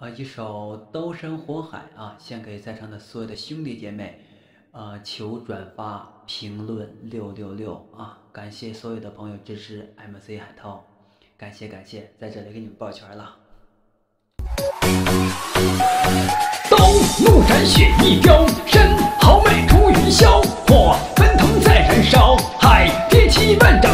呃，一首《刀山火海》啊，献给在场的所有的兄弟姐妹。呃，求转发、评论六六六啊！感谢所有的朋友支持 MC 海涛，感谢感谢，在这里给你们抱拳了。刀怒斩雪一雕，身豪迈出云霄，火奔腾在燃烧，海跌起万丈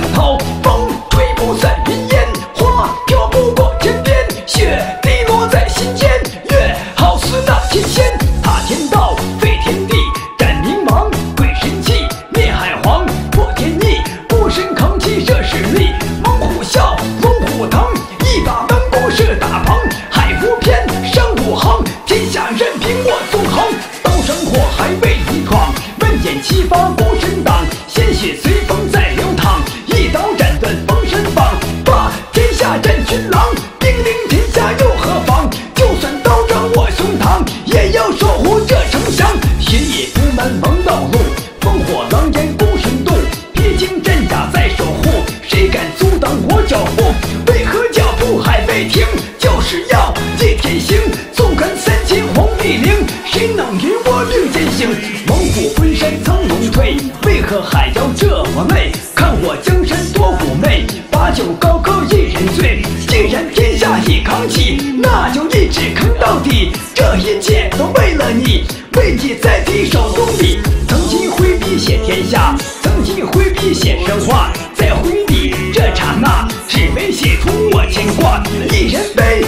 万箭齐发孤身挡，鲜血随风在流淌，一刀斩断封神榜，霸天下战群狼，兵临天下又何妨？就算刀斩我胸膛，也要守护这城墙。血液铺满蒙道路，烽火狼烟孤身渡，披荆斩棘在守护，谁敢阻挡我脚步？为何还要这么累？看我江山多妩媚，把酒高歌一人醉。既然天下已扛起，那就一直扛到底。这一切都为了你，为你在提手中笔。曾经挥笔写天下，曾经挥笔写神话，在挥笔这刹那，只为写出我牵挂。一人悲，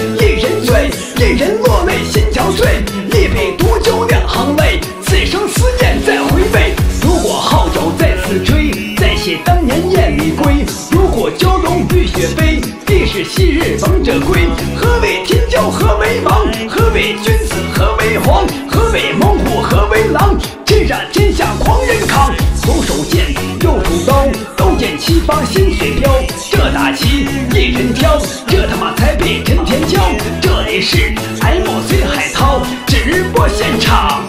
忆当年燕你归如果蛟龙浴血飞必是昔日王者归。何为天骄何为王？何为君子何为皇？何为猛虎何为狼？叱咤天下狂人扛左手剑右手刀刀剑齐发鲜血飙这大旗一人挑这他妈才配陈天骄这里是 mc 海涛直播现场。